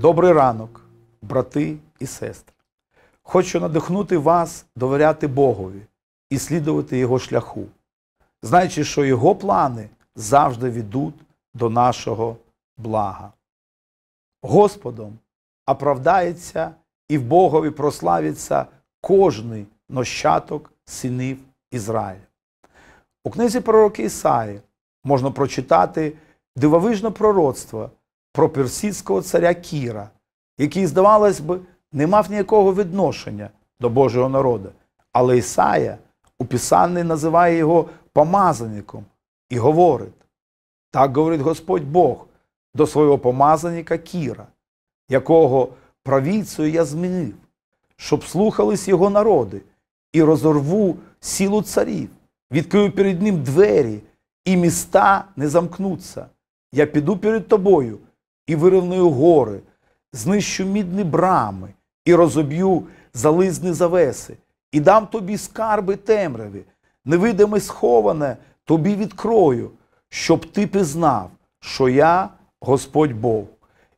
Добрий ранок, брати і сестри. Хочу надихнути вас довіряти Богові і слідувати Його шляху, знаючи, що Його плани завжди ведуть до нашого блага. Господом оправдається і в Богові прославиться кожний нащадок синів Ізраїля. У книзі пророка Ісаї можна прочитати дивовижне пророцтво про персидського царя Кіра, який, здавалось би, не мав ніякого відношення до Божого народу. Але Ісая у Писанні називає його помазаником і говорить: так говорить Господь Бог до свого помазаника Кіра, якого провіцею я змінив, щоб слухались його народи, і розорву сілу царів, відкрию перед ним двері, і міста не замкнуться. Я піду перед тобою і вирівную гори, знищу мідні брами і розоб'ю зализні завеси, і дам тобі скарби темряві, невидиме сховане тобі відкрою, щоб ти пізнав, що я Господь Бог,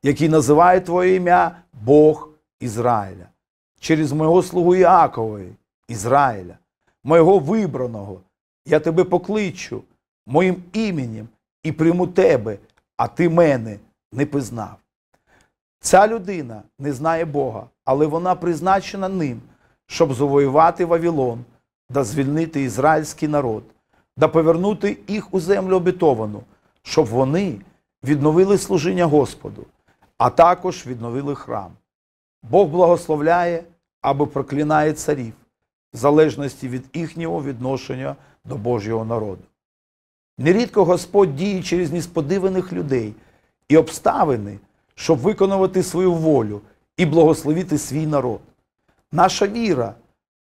який називає твоє ім'я Бог Ізраїля, через мого слугу Іакової, Ізраїля, моєго вибраного, я тебе покличу моїм іменем і прийму тебе, а ти мене не пізнав. Ця людина не знає Бога, але вона призначена ним, щоб завоювати Вавилон, да звільнити ізраїльський народ, да повернути їх у землю обітовану, щоб вони відновили служіння Господу, а також відновили храм. Бог благословляє або проклинає царів, в залежності від їхнього відношення до Божого народу. Нерідко Господь діє через несподіваних людей і обставини, щоб виконувати свою волю і благословити свій народ. Наша віра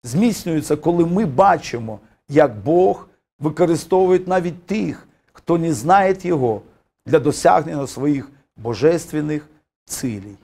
зміцнюється, коли ми бачимо, як Бог використовує навіть тих, хто не знає Його для досягнення своїх божественних цілей.